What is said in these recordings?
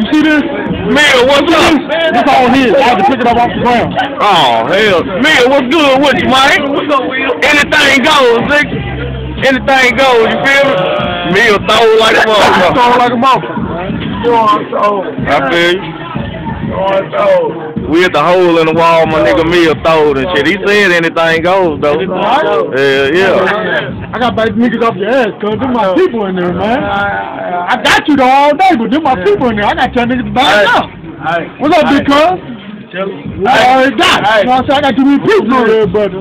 You see this? Man, what's up? This all his. I had to pick it up off the ground. Oh, hell. Man, what's good with you, man? What's up, Will? Anything goes, nigga. Anything goes, you feel me? Uh, Mill throw like a motherfucker. Throw like a motherfucker, man. You know what I'm saying? I feel you. We at the hole in the wall, my nigga Mill throwed and shit. He said anything goes, though. Yeah, yeah. I got back niggas off your ass, cuz. Them my people in there, man. I got you though all day, but them my people in there. I got tell niggas to back up. What's up, big cuz? I already got it. You know what I'm saying? I got too many people in there, but uh,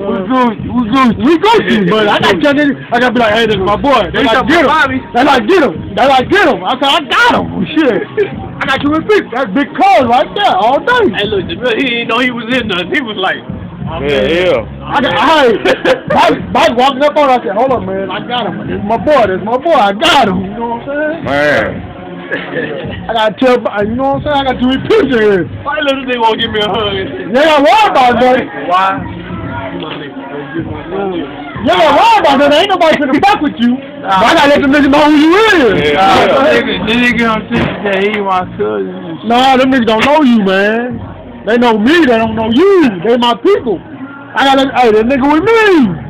we good. We Gucci, but I got tell niggas, I got to be like, hey, this is my boy. They like, get him. They like, get him. They like, get him. I said, I got him. Shit. I got too many people. That's big cuz right there all day. Hey, look, he didn't know he was in there. He was like, Yeah, yeah. I got, hey, Mike, Mike walking up on, I said, hold up, man, I got him. This is my boy, this is my boy, I got him. You know what I'm saying? Man. I gotta tell, you know what I'm saying? I got too many pictures here. why little nigga won't give me a hug? You ain't gotta worry about that. Why? You ain't gotta worry about that. Ain't nobody finna fuck with you. But I gotta let them niggas know who you is. Yeah, yeah. Nigga he my cousin. Nah, them niggas don't know you, man. They know me, they don't know you. They my people. I gotta, hey, that nigga with me.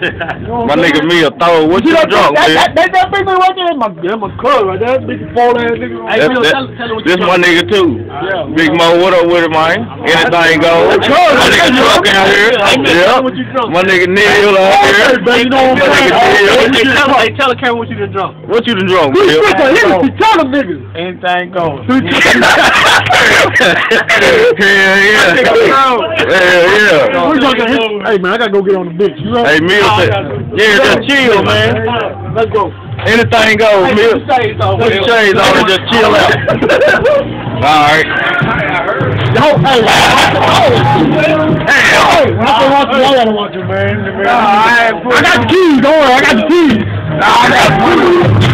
You know My nigga saying? Mill throwed. What See you that, drunk, that, man? that, that, that big nigga right there, my, that's my cousin right there. That big four ass nigga. Hey, That's, Will, that, tell, tell what this my drunk. nigga too. Yeah, Big Mo, what up with it, man? Anything goes. Hey, Charles, My nigga drunk out here. Yeah. him what you drunk. My nigga Neil out here. baby, you know what I'm saying? My nigga Hey, Neil. tell, hey, tell the camera what you done drunk. What you done drunk, Three Bill? six of Hennessy, tell them niggas. Anything goes. Three six of Hell yeah. Hell yeah. We gonna get hit- Hey man, I gotta go get on the bitch. You Hey, ready? Yeah, just chill, man. Let's go. Anything goes. Put your shades on, Put your Will. shades on and just chill out. All right. Yo, hey, hey, when I say watch you, I gotta watch you, man. I got the keys, don't worry, I got the keys. I got the keys.